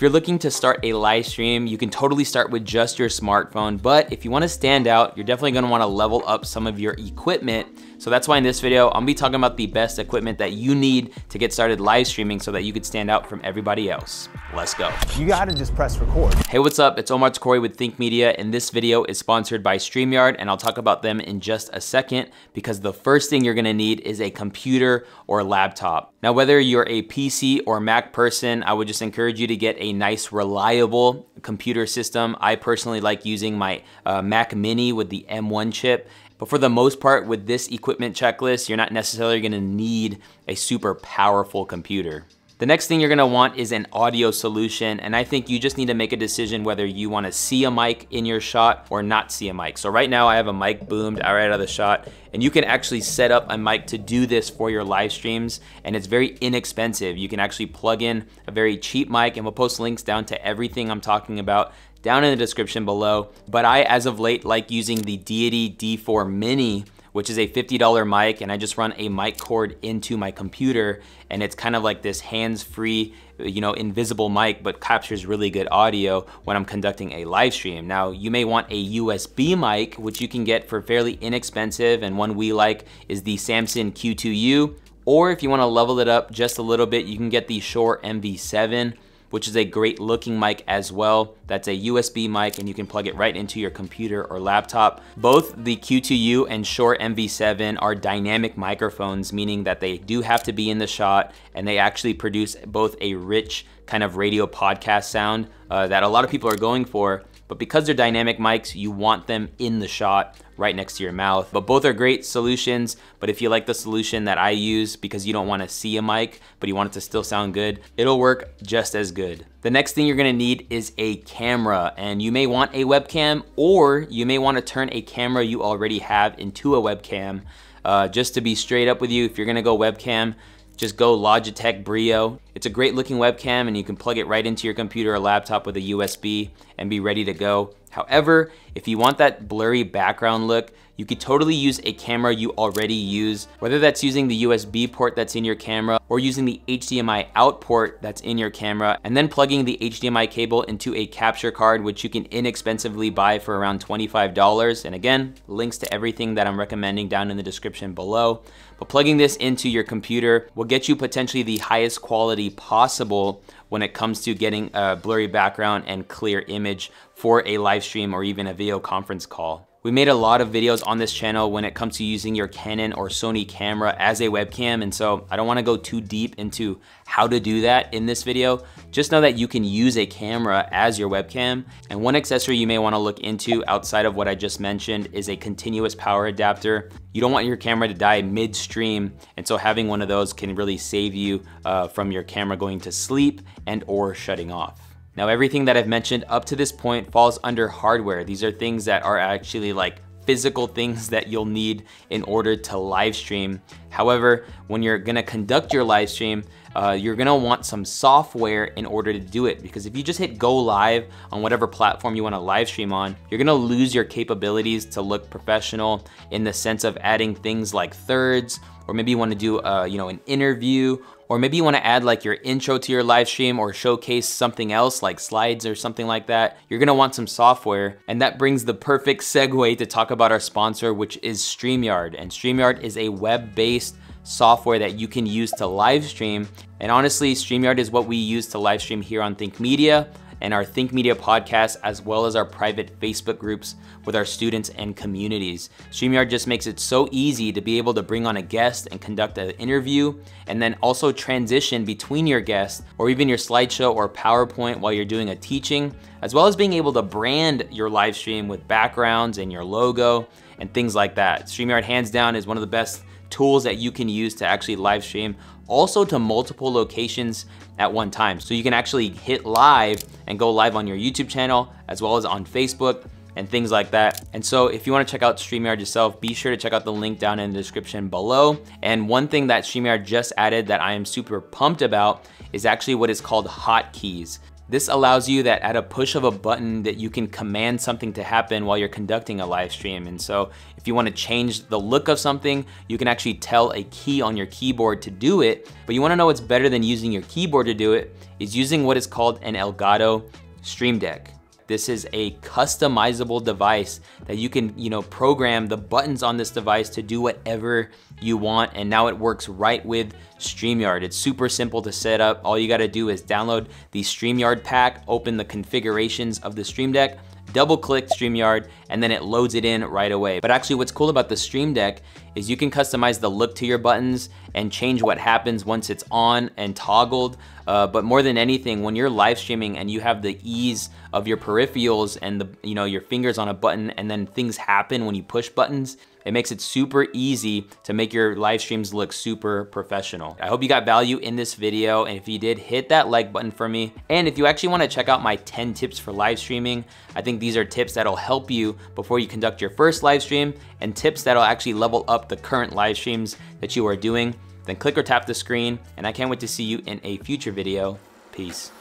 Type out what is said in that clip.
If you're looking to start a live stream, you can totally start with just your smartphone, but if you wanna stand out, you're definitely gonna wanna level up some of your equipment so that's why in this video, I'm gonna be talking about the best equipment that you need to get started live streaming so that you could stand out from everybody else. Let's go. You gotta just press record. Hey, what's up? It's Omar Takrori with Think Media, and this video is sponsored by StreamYard, and I'll talk about them in just a second because the first thing you're gonna need is a computer or laptop. Now, whether you're a PC or Mac person, I would just encourage you to get a nice, reliable computer system. I personally like using my uh, Mac Mini with the M1 chip, but for the most part, with this equipment checklist, you're not necessarily gonna need a super powerful computer. The next thing you're gonna want is an audio solution, and I think you just need to make a decision whether you wanna see a mic in your shot or not see a mic. So right now I have a mic boomed right out of the shot, and you can actually set up a mic to do this for your live streams, and it's very inexpensive. You can actually plug in a very cheap mic, and we'll post links down to everything I'm talking about down in the description below. But I, as of late, like using the Deity D4 Mini, which is a $50 mic, and I just run a mic cord into my computer, and it's kind of like this hands-free, you know, invisible mic, but captures really good audio when I'm conducting a live stream. Now, you may want a USB mic, which you can get for fairly inexpensive, and one we like is the Samson Q2U, or if you wanna level it up just a little bit, you can get the Shure MV7 which is a great looking mic as well. That's a USB mic and you can plug it right into your computer or laptop. Both the Q2U and Shure MV7 are dynamic microphones, meaning that they do have to be in the shot and they actually produce both a rich kind of radio podcast sound uh, that a lot of people are going for, but because they're dynamic mics, you want them in the shot right next to your mouth. But both are great solutions, but if you like the solution that I use because you don't wanna see a mic, but you want it to still sound good, it'll work just as good. The next thing you're gonna need is a camera, and you may want a webcam, or you may wanna turn a camera you already have into a webcam. Uh, just to be straight up with you, if you're gonna go webcam, just go Logitech Brio. It's a great looking webcam and you can plug it right into your computer or laptop with a USB and be ready to go. However, if you want that blurry background look, you could totally use a camera you already use, whether that's using the USB port that's in your camera or using the HDMI out port that's in your camera, and then plugging the HDMI cable into a capture card, which you can inexpensively buy for around $25. And again, links to everything that I'm recommending down in the description below. But plugging this into your computer will get you potentially the highest quality possible when it comes to getting a blurry background and clear image for a live stream or even a video conference call. We made a lot of videos on this channel when it comes to using your Canon or Sony camera as a webcam, and so I don't wanna go too deep into how to do that in this video. Just know that you can use a camera as your webcam, and one accessory you may wanna look into outside of what I just mentioned is a continuous power adapter. You don't want your camera to die midstream, and so having one of those can really save you uh, from your camera going to sleep and or shutting off. Now everything that I've mentioned up to this point falls under hardware. These are things that are actually like physical things that you'll need in order to live stream. However, when you're gonna conduct your live stream, uh, you're gonna want some software in order to do it because if you just hit go live on whatever platform you wanna live stream on, you're gonna lose your capabilities to look professional in the sense of adding things like thirds, or maybe you wanna do uh, you know, an interview or maybe you wanna add like your intro to your live stream or showcase something else like slides or something like that. You're gonna want some software. And that brings the perfect segue to talk about our sponsor, which is StreamYard. And StreamYard is a web-based software that you can use to live stream. And honestly, StreamYard is what we use to live stream here on Think Media and our Think Media podcast, as well as our private Facebook groups with our students and communities. StreamYard just makes it so easy to be able to bring on a guest and conduct an interview, and then also transition between your guests or even your slideshow or PowerPoint while you're doing a teaching, as well as being able to brand your live stream with backgrounds and your logo and things like that. StreamYard hands down is one of the best tools that you can use to actually live stream also to multiple locations at one time. So you can actually hit live and go live on your YouTube channel as well as on Facebook and things like that. And so if you wanna check out StreamYard yourself, be sure to check out the link down in the description below. And one thing that StreamYard just added that I am super pumped about is actually what is called hotkeys. This allows you that at a push of a button that you can command something to happen while you're conducting a live stream. And so if you wanna change the look of something, you can actually tell a key on your keyboard to do it. But you wanna know what's better than using your keyboard to do it is using what is called an Elgato Stream Deck. This is a customizable device that you can, you know, program the buttons on this device to do whatever you want. And now it works right with StreamYard. It's super simple to set up. All you gotta do is download the StreamYard pack, open the configurations of the Stream Deck, double click StreamYard, and then it loads it in right away. But actually what's cool about the Stream Deck is you can customize the look to your buttons and change what happens once it's on and toggled. Uh, but more than anything, when you're live streaming and you have the ease of your peripherals and the you know your fingers on a button and then things happen when you push buttons, it makes it super easy to make your live streams look super professional. I hope you got value in this video, and if you did, hit that like button for me. And if you actually wanna check out my 10 tips for live streaming, I think these are tips that'll help you before you conduct your first live stream, and tips that'll actually level up the current live streams that you are doing, then click or tap the screen, and I can't wait to see you in a future video. Peace.